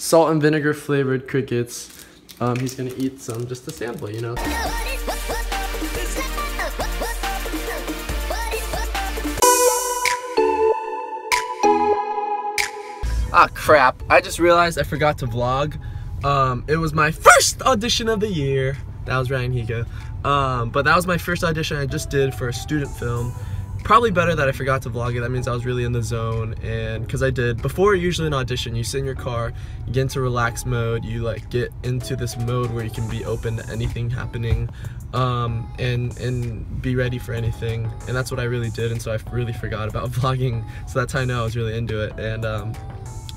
salt and vinegar flavored crickets. Um, he's gonna eat some just to sample, you know. Ah crap, I just realized I forgot to vlog. Um, it was my first audition of the year. That was Ryan Higa. Um, but that was my first audition I just did for a student film. Probably better that I forgot to vlog it. That means I was really in the zone and because I did. Before usually an audition, you sit in your car, you get into relaxed mode, you like get into this mode where you can be open to anything happening um, and, and be ready for anything. And that's what I really did and so I really forgot about vlogging. So that's how I know I was really into it. And um,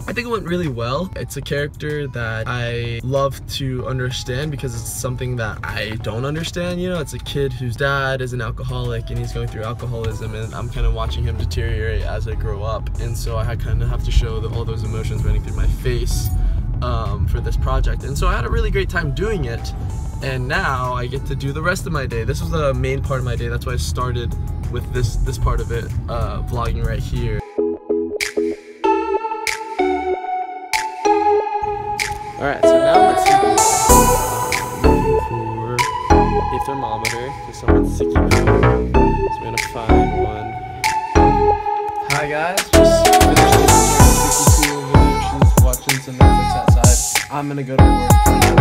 I think it went really well. It's a character that I love to understand because it's something that I don't understand, you know? It's a kid whose dad is an alcoholic and he's going through alcoholism and I'm kind of watching him deteriorate as I grow up. And so I kind of have to show the, all those emotions running through my face um, for this project. And so I had a really great time doing it. And now I get to do the rest of my day. This was the main part of my day. That's why I started with this, this part of it, uh, vlogging right here. Alright, so now let's looking for a thermometer because someone's mode. So we're gonna find one. Hi guys, just finished this 62 video. She's watching some Netflix outside. I'm gonna go to work for edit,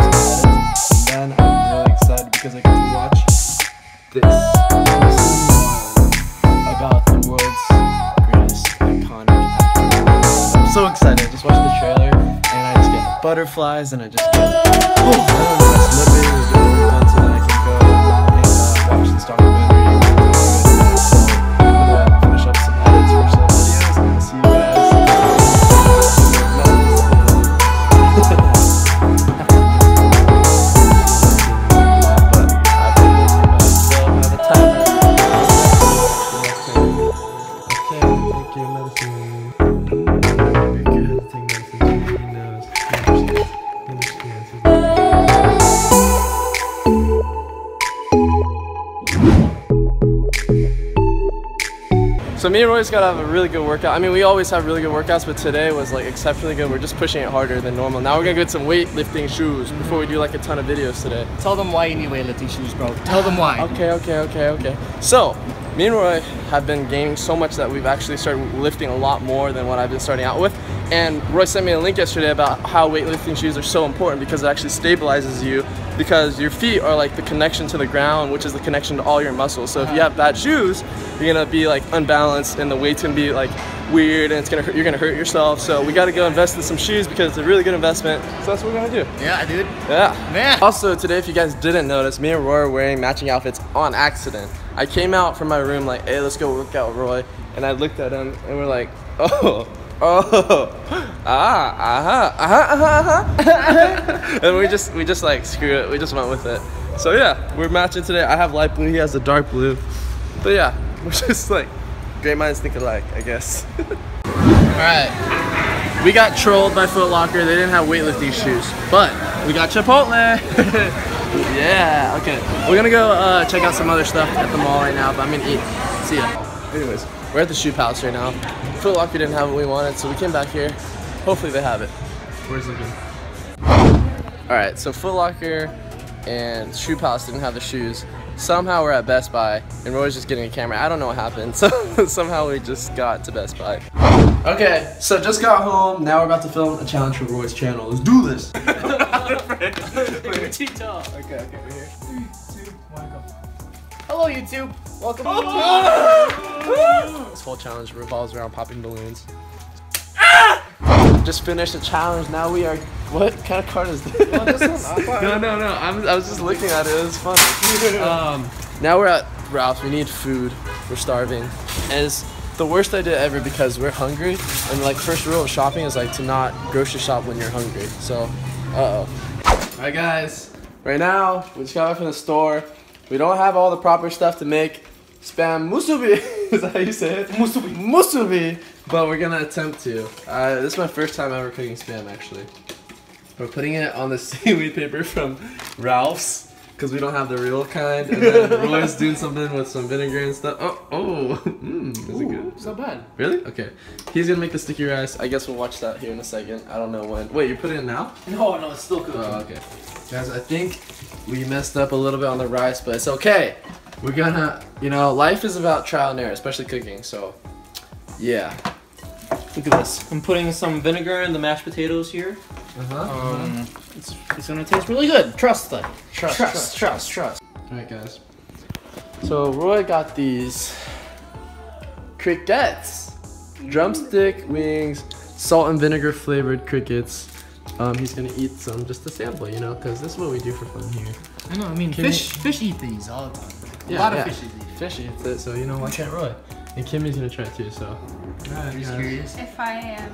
and then I'm really excited because I to watch this. about the world's greatest iconic actor. I'm so excited. Just watched the trailer butterflies and I just get oh, I don't know, it's motivated to get work done I can go and uh, watch this documentary. So me and Roi's gotta have a really good workout. I mean, we always have really good workouts, but today was like exceptionally good. We're just pushing it harder than normal. Now we're gonna get some weightlifting shoes before we do like a ton of videos today. Tell them why you need weightlifting shoes, bro. Tell them why. Okay, okay, okay, okay. So, me and Roi have been gaining so much that we've actually started lifting a lot more than what I've been starting out with. And Roi sent me a link yesterday about how weightlifting shoes are so important because it actually stabilizes you because your feet are like the connection to the ground, which is the connection to all your muscles. So if you have bad shoes, you're gonna be like unbalanced and the weight's gonna be like weird and it's gonna hurt, you're gonna hurt yourself. So we gotta go invest in some shoes because it's a really good investment. So that's what we're gonna do. Yeah, dude. Yeah. Man. Also, today, if you guys didn't notice, me and Roi are wearing matching outfits on accident. I came out from my room like, hey, let's go work out, Roi. And I looked at him and we're like, oh, oh, ah, aha, aha, aha, aha. and we just, we just like, screw it. We just went with it. So yeah, we're matching today. I have light blue, he has the dark blue. But yeah, we're just like, great minds think alike, I guess. Alright. We got trolled by Foot Locker. They didn't have weightlifting shoes, but we got Chipotle. yeah. Okay. We're gonna go uh, check out some other stuff at the mall right now, but I'm gonna eat. See ya. Anyways, we're at the shoe palace right now. Foot Locker didn't have what we wanted, so we came back here. Hopefully they have it. Where's it All right. So Foot Locker and Shoe Palace didn't have the shoes. Somehow we're at Best Buy, and Roi's just getting a camera. I don't know what happened. So somehow we just got to Best Buy. Okay, so just got home. Now we're about to film a challenge for Roi's channel. Let's do this. Okay, okay, we're here. Three, two, one, go. Hello, YouTube. Welcome to YouTube. This whole challenge revolves around popping balloons. Just finished the challenge. Now we are. What kind of card is this? no, no, no. I'm, I was just looking at it. It was funny. um, now we're at Ralph's. We need food. We're starving. And it's the worst idea ever because we're hungry. And like first rule of shopping is like to not grocery shop when you're hungry. So, uh oh. All right, guys. Right now we just got back from the store. We don't have all the proper stuff to make spam musubi. is that how you say it? Musubi. Musubi. But we're gonna attempt to. Uh, this is my first time ever cooking spam, actually. We're putting it on the seaweed paper from Ralph's. because we don't have the real kind. And then Roi's doing something with some vinegar and stuff. Oh, oh, mm, is it good? It's not bad. Really? Okay. He's gonna make the sticky rice. I guess we'll watch that here in a second. I don't know when. Wait, you put it in now? No, no, it's still cooking. Oh, okay. Guys, I think we messed up a little bit on the rice, but it's okay. We're gonna, you know, life is about trial and error, especially cooking. So, yeah. Look at this. I'm putting some vinegar in the mashed potatoes here. Uh-huh. Um, it's, it's gonna taste really good. Trust that. Trust, trust, trust, trust. All right, guys. So Roi got these crickets, drumstick wings, salt and vinegar flavored crickets. Um, he's gonna eat some just to sample, you know, because this is what we do for fun here. I know. I mean, Can fish fish eat these all the time. Yeah, a lot yeah. of fish eat these. Fish eats it, so you know why can't Roi? And Kimmy's gonna try it too. So. I'm just curious. If I am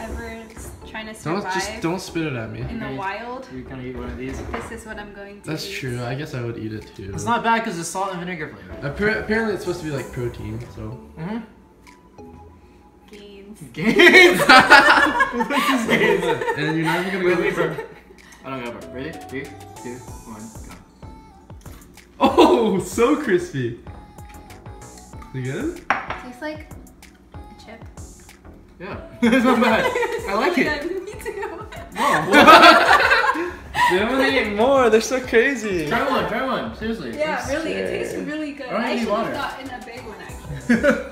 ever trying to Don't survive just don't spit it at me. in the Okay. wild, You're gonna eat one of these. this is what I'm going to That's eat. true. I guess I would eat it too. It's not bad because it's salt and vinegar flavor. Appar- apparently, it's supposed to be like protein. So. Mm-hmm. Beans. Games. and you're not even gonna Wait, go wait for. for. I don't go for. it. Ready? Three, two, one, go. Oh, so crispy. Is it good? Tastes like a chip. Yeah, it's not bad. I like Really it. good. Me too. Oh. They want to eat more. They're so crazy. try one. Try one. Seriously. Yeah, really, it tastes really good. I I need should water. have gotten a big one actually.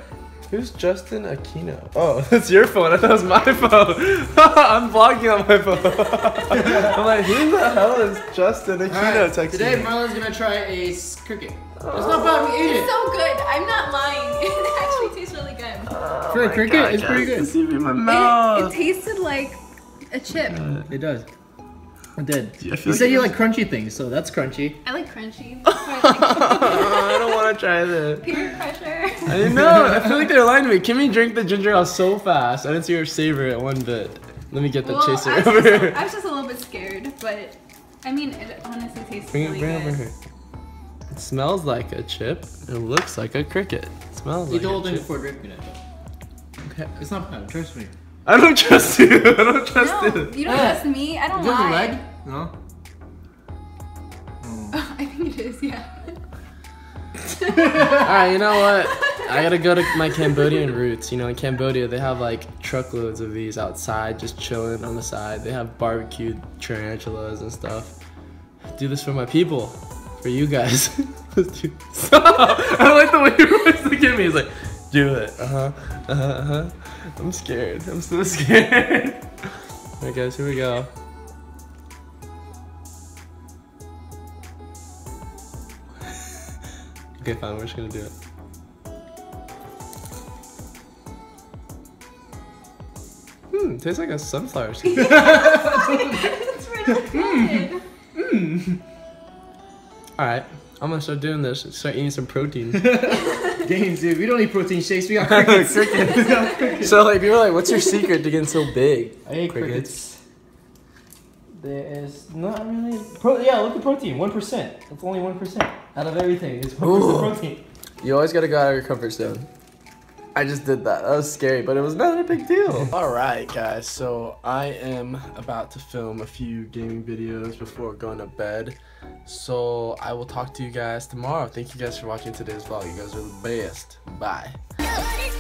Who's Justin Aquino? Oh, that's your phone. I thought it was my phone. I'm vlogging on my phone. I'm like, who the hell is Justin Aquino Alright, texting today me? Marlin's gonna try a cricket. It's not oh. bad. We ate It's it. so good. I'm not lying. It actually tastes really good. Oh For a oh cricket, God, it's pretty good. It's even in my It, it tasted like a chip. It does. It did. Yeah, I You like said you like crunchy things, so that's crunchy. I like crunchy. I don't want to try this. peer pressure. I know. I feel like they're lying to me. Kimmy drank the ginger ale so fast. I didn't see her savor it one bit. Let me get the Well, chaser I over just, here. I was just a little bit scared, but I mean, it honestly tastes Bring it, really bring it over here. It smells like a chip. It looks like a cricket. It smells Eat like the whole a thing chip. before drinking it. Okay. It's not bad. Trust me. I don't trust you. I don't trust No, you. you don't trust me. I don't Is lie. Leg? No. I think it is. Yeah. Alright, you know what? I gotta go to my Cambodian roots. You know, in Cambodia, they have like truckloads of these outside, just chilling on the side. They have barbecued tarantulas and stuff. Do this for my people, for you guys. Let's do I like the way your voice look at me. He's like, do it. Uh huh. Uh huh. Uh-huh. I'm scared. I'm so scared. Alright, guys, here we go. Okay, fine. We're just gonna do it. Hmm, tastes like a sunflower seed. it's really good. Alright, I'm gonna start doing this. Start eating some protein. Games, dude. We don't eat protein shakes. We got crickets. so, like, people are like, what's your secret to getting so big? I ate Crickets. crickets. There is not really. Pro- yeah, look at protein. One percent. It's only one percent out of everything. It's one protein. You always gotta go out of your comfort zone. I just did that. That was scary, but it was not a big deal. Alright, guys, so I am about to film a few gaming videos before going to bed. So I will talk to you guys tomorrow. Thank you guys for watching today's vlog. You guys are the best. Bye. Nobody